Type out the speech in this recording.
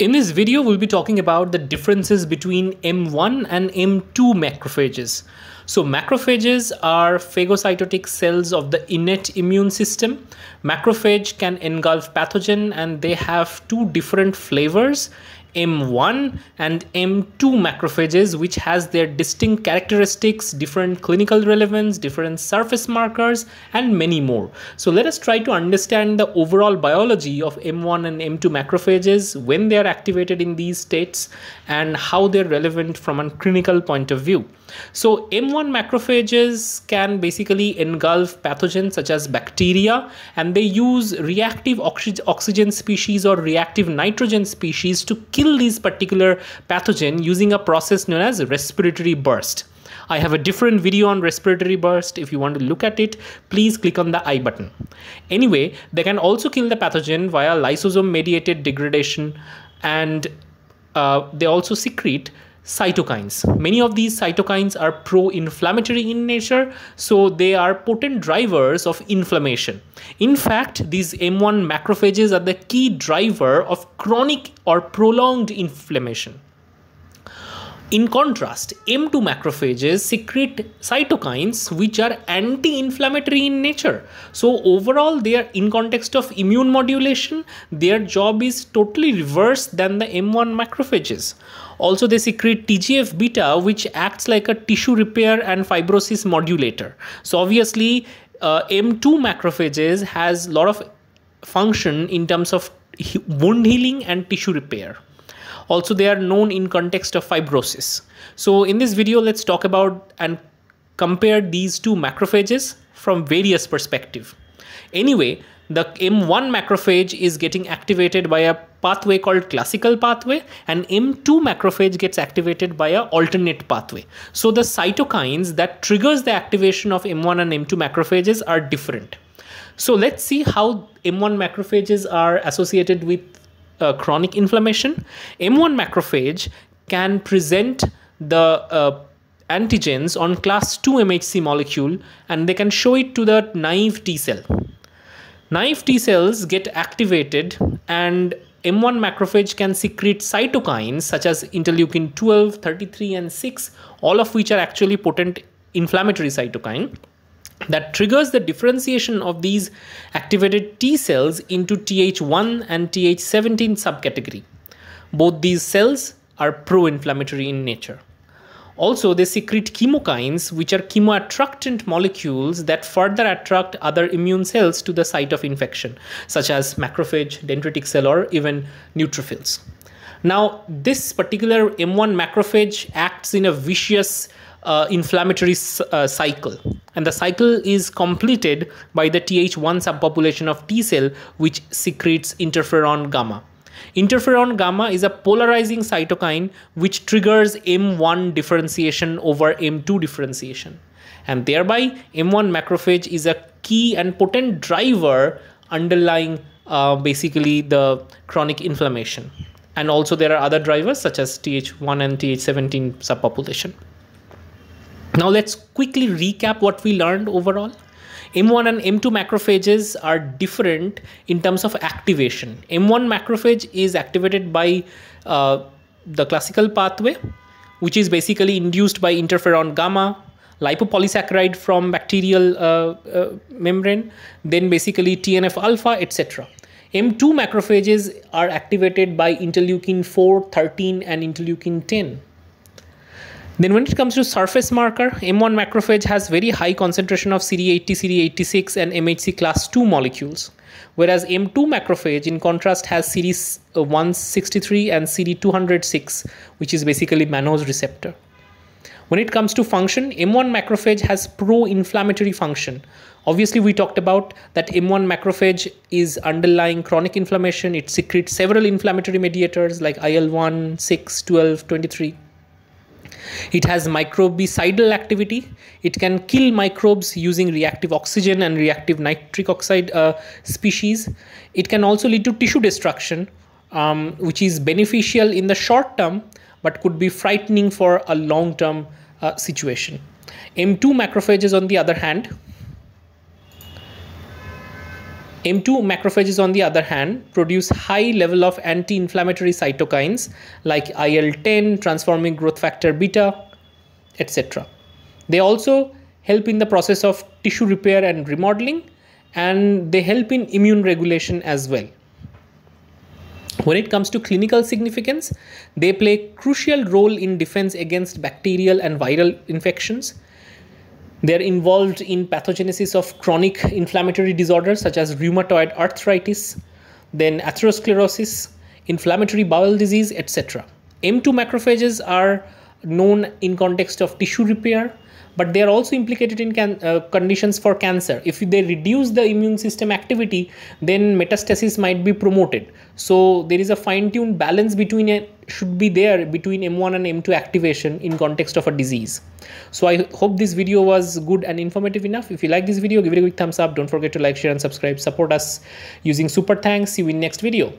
In this video, we'll be talking about the differences between M1 and M2 macrophages. So macrophages are phagocytotic cells of the innate immune system. Macrophage can engulf pathogen and they have two different flavors M1 and M2 macrophages, which has their distinct characteristics, different clinical relevance, different surface markers, and many more. So let us try to understand the overall biology of M1 and M2 macrophages, when they are activated in these states, and how they're relevant from a clinical point of view. So M1 macrophages can basically engulf pathogens such as bacteria and they use reactive oxygen species or reactive nitrogen species to kill these particular pathogen using a process known as respiratory burst. I have a different video on respiratory burst. If you want to look at it, please click on the I button. Anyway, they can also kill the pathogen via lysosome mediated degradation and uh, they also secrete cytokines. Many of these cytokines are pro-inflammatory in nature, so they are potent drivers of inflammation. In fact, these M1 macrophages are the key driver of chronic or prolonged inflammation. In contrast, M2 macrophages secrete cytokines which are anti-inflammatory in nature. So overall, they are in context of immune modulation, their job is totally reverse than the M1 macrophages. Also, they secrete TGF beta, which acts like a tissue repair and fibrosis modulator. So obviously, uh, M2 macrophages has a lot of function in terms of wound healing and tissue repair. Also, they are known in context of fibrosis. So in this video, let's talk about and compare these two macrophages from various perspective. Anyway, the M1 macrophage is getting activated by a pathway called classical pathway and M2 macrophage gets activated by a alternate pathway. So the cytokines that triggers the activation of M1 and M2 macrophages are different. So let's see how M1 macrophages are associated with uh, chronic inflammation, M1 macrophage can present the uh, antigens on class 2 MHC molecule and they can show it to the naive T cell. Naive T cells get activated and M1 macrophage can secrete cytokines such as interleukin 12, 33 and 6 all of which are actually potent inflammatory cytokine that triggers the differentiation of these activated T cells into Th1 and Th17 subcategory. Both these cells are pro-inflammatory in nature. Also, they secrete chemokines, which are chemoattractant molecules that further attract other immune cells to the site of infection, such as macrophage, dendritic cell, or even neutrophils. Now, this particular M1 macrophage acts in a vicious uh, inflammatory uh, cycle. And the cycle is completed by the Th1 subpopulation of T cell, which secretes interferon gamma. Interferon gamma is a polarizing cytokine which triggers M1 differentiation over M2 differentiation. And thereby, M1 macrophage is a key and potent driver underlying uh, basically the chronic inflammation. And also, there are other drivers such as Th1 and Th17 subpopulation. Now let's quickly recap what we learned overall. M1 and M2 macrophages are different in terms of activation. M1 macrophage is activated by uh, the classical pathway, which is basically induced by interferon gamma, lipopolysaccharide from bacterial uh, uh, membrane, then basically TNF alpha, etc. M2 macrophages are activated by interleukin 4, 13, and interleukin 10. Then when it comes to surface marker, M1 macrophage has very high concentration of CD80, CD86 and MHC class 2 molecules. Whereas M2 macrophage in contrast has CD163 uh, and CD206, which is basically mannose receptor. When it comes to function, M1 macrophage has pro-inflammatory function. Obviously, we talked about that M1 macrophage is underlying chronic inflammation. It secretes several inflammatory mediators like IL-1, 6, 12, 23. It has microbicidal activity. It can kill microbes using reactive oxygen and reactive nitric oxide uh, species. It can also lead to tissue destruction, um, which is beneficial in the short term but could be frightening for a long term uh, situation. M2 macrophages, on the other hand, M2 macrophages, on the other hand, produce high level of anti-inflammatory cytokines like IL-10, transforming growth factor beta, etc. They also help in the process of tissue repair and remodeling, and they help in immune regulation as well. When it comes to clinical significance, they play crucial role in defense against bacterial and viral infections they're involved in pathogenesis of chronic inflammatory disorders such as rheumatoid arthritis, then atherosclerosis, inflammatory bowel disease, etc. M2 macrophages are known in context of tissue repair, but they are also implicated in uh, conditions for cancer. If they reduce the immune system activity, then metastasis might be promoted. So there is a fine-tuned balance between a should be there between M1 and M2 activation in context of a disease. So I hope this video was good and informative enough. If you like this video, give it a quick thumbs up. Don't forget to like, share and subscribe. Support us using super thanks. See you in next video.